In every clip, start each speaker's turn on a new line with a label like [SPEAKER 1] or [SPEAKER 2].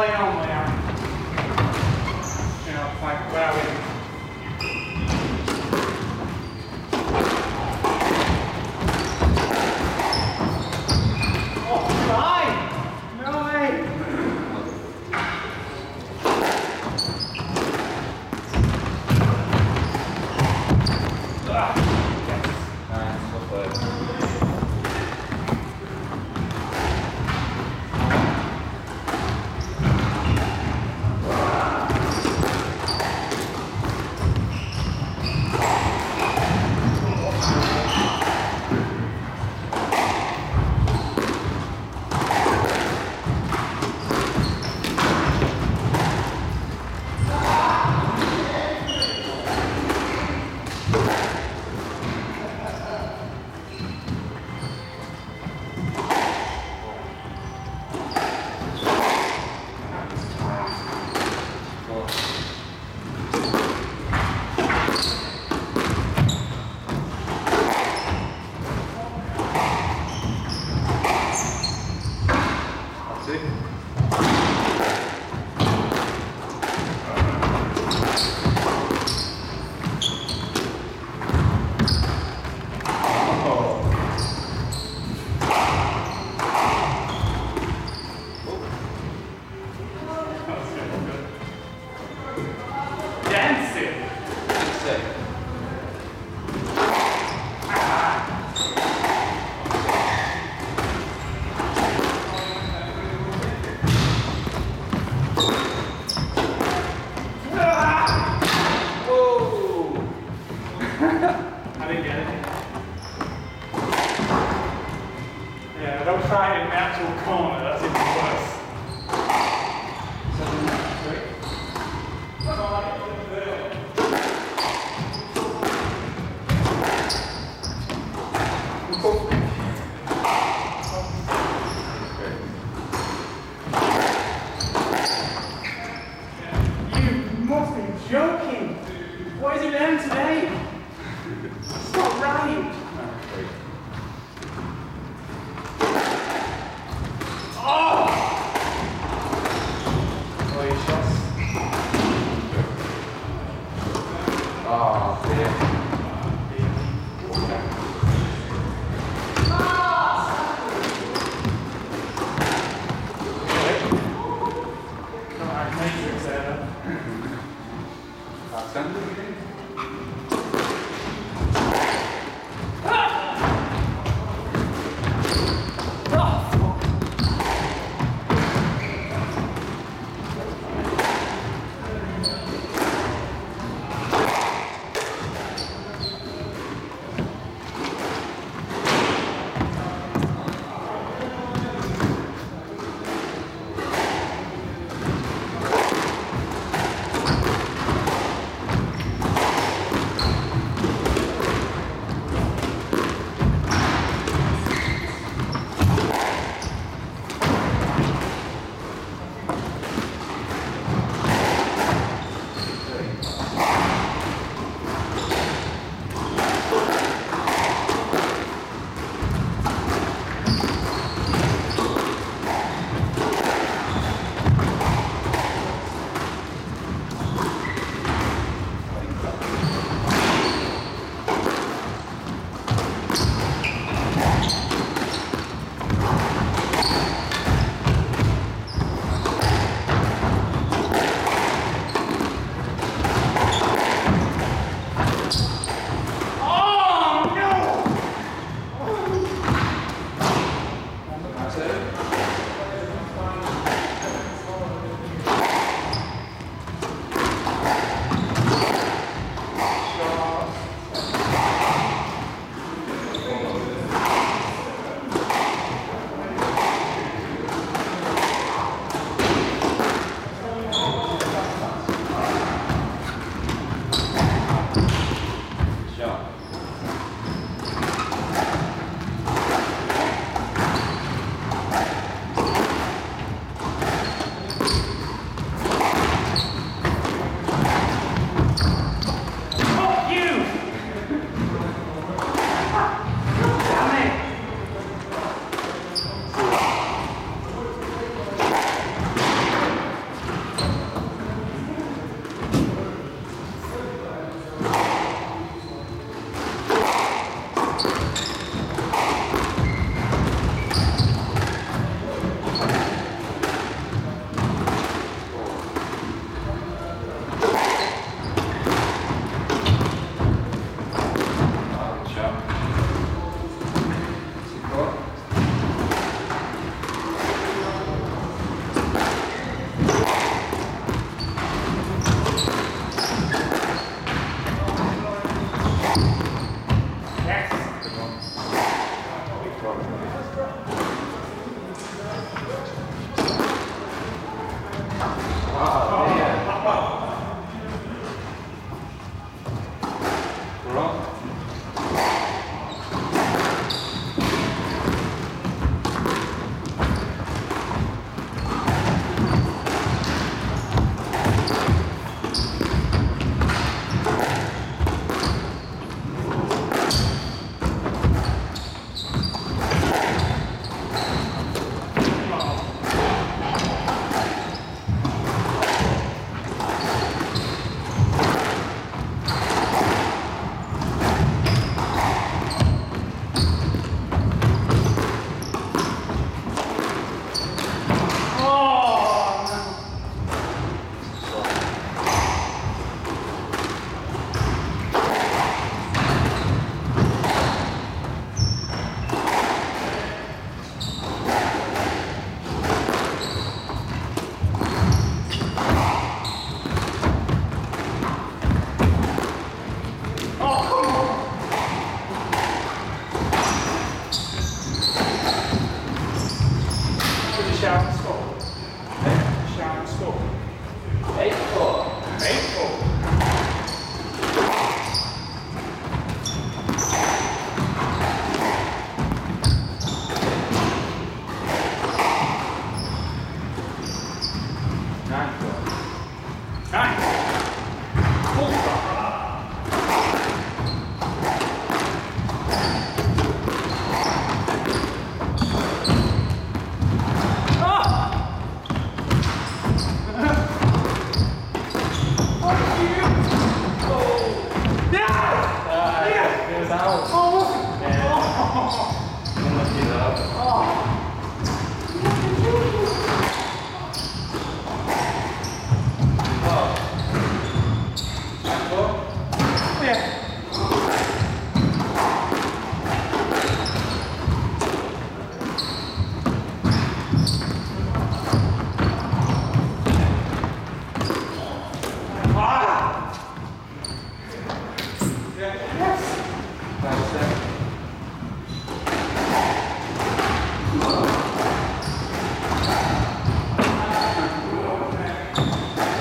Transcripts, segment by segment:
[SPEAKER 1] acompanhar uma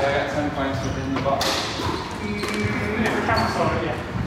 [SPEAKER 2] I got 10 points within the box. Mm, if we cancel yeah.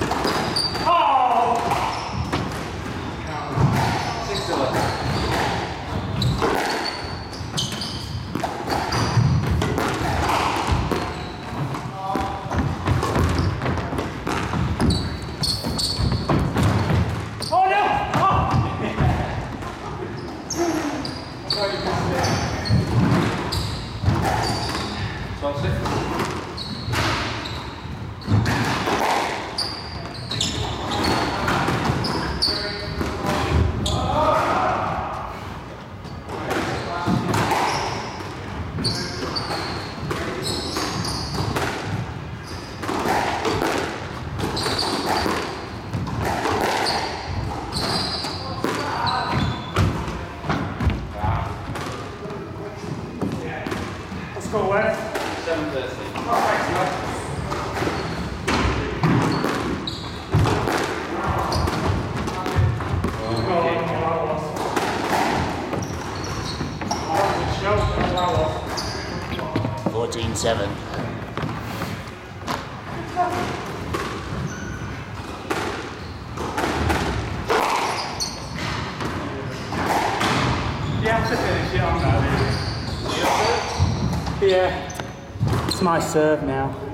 [SPEAKER 1] Let's go, Wes.
[SPEAKER 2] 7 30.
[SPEAKER 1] Oh, thanks, Wes. Go on, Yeah. It's my serve now.